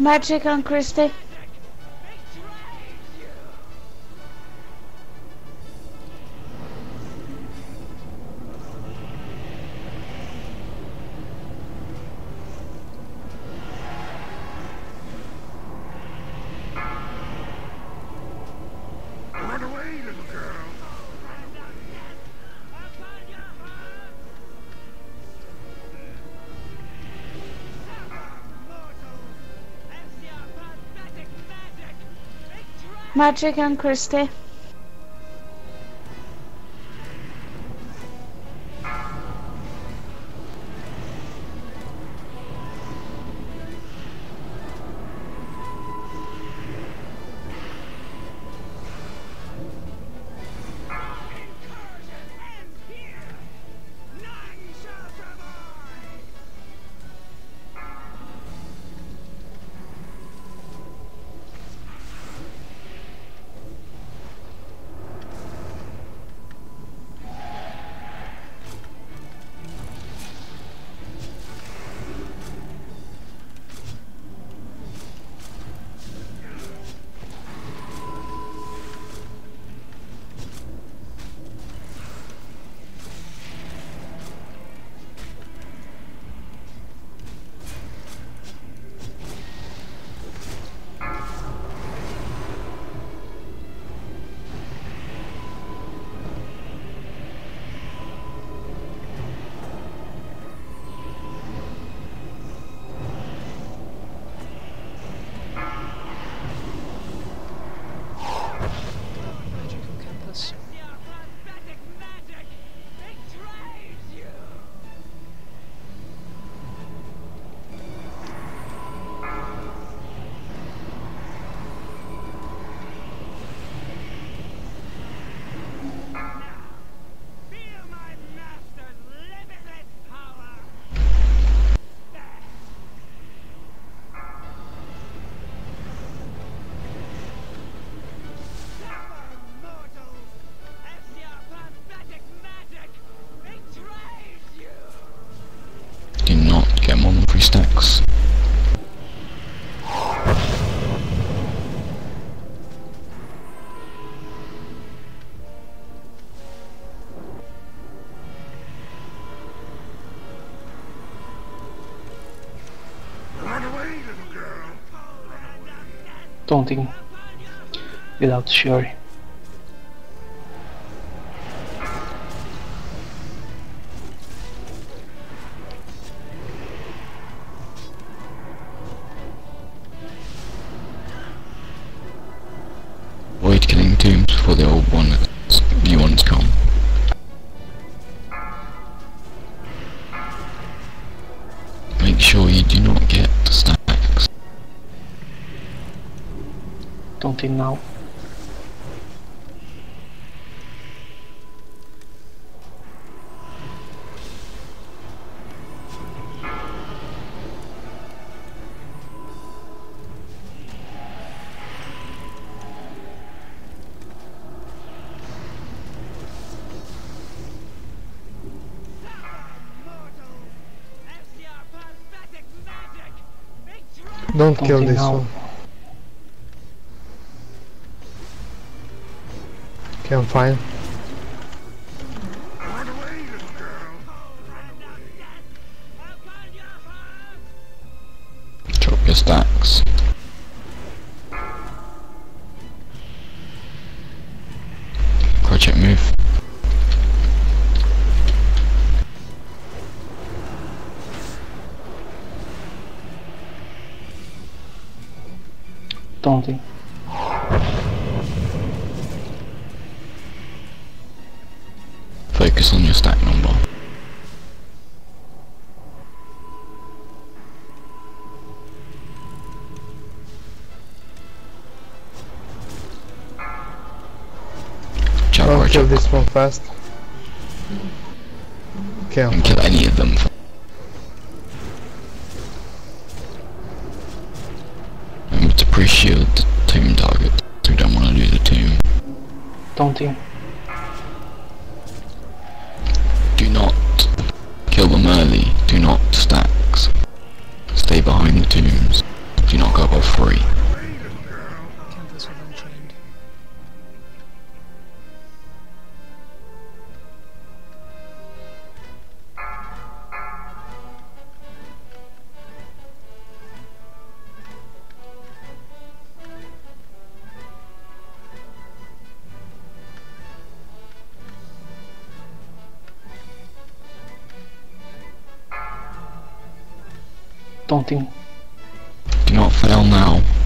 Magic on Christie. Magic on Christie. Taunting. Without fury. Don't kill this one. Okay, I'm fine. Run away, little. Drop your stacks. Project move. Taunting. Focus on your stack number. Jab Don't kill this one fast. Okay, I'm Don't kill any of them. Remember to pre-shield the tomb target. So we don't want to lose the tomb. Taunting. Do early, do not stacks. Stay behind the tombs, do not go above 3. Do not fail now.